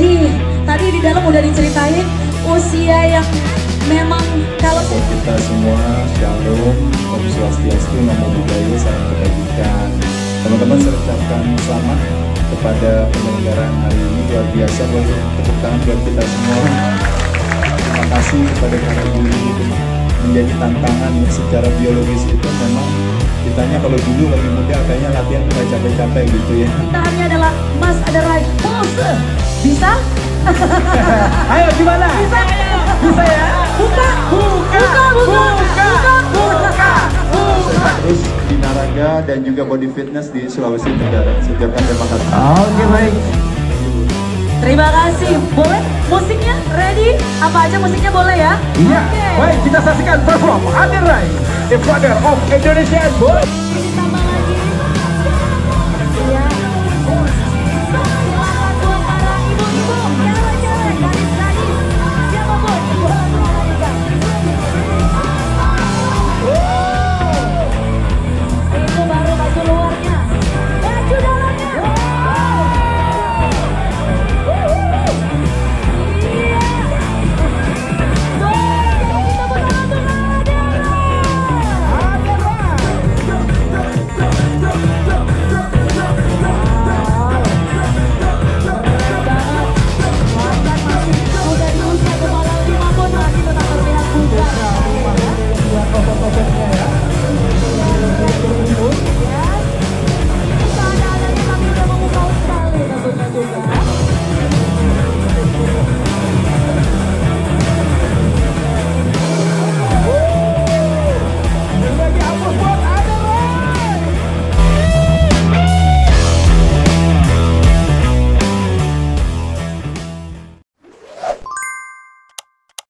Tadi di dalam udah diceritain usia yang memang kalau Buat kita semua, Shalom, Om Swastiastu, Namo Buddhaya, Salam Kebajikan. Teman-teman saya ucapkan selamat kepada penyelenggaraan hari ini luar biasa boleh tepuk tangan buat kita semua. Terima kasih kepada para guru menjadi tantangan ya secara biologis itu memang ditanya kalau dulu lagi muda kayaknya latihan tuh capek-capek gitu ya. tantangannya adalah Mas ada right pose. Bisa? Ayo gimana? Bisa? Bisa ya? Buka, buka, buka, buka, buka, buka. Terus binaraga dan juga body fitness di Sulawesi Tenggara. Saya ucapkan terima kasih. Oke baik. Terima kasih. Boleh musiknya ready? Apa aja musiknya boleh ya? Iya. Oke. Baik kita saksikan perform Adir Rai, the father of Indonesian boy.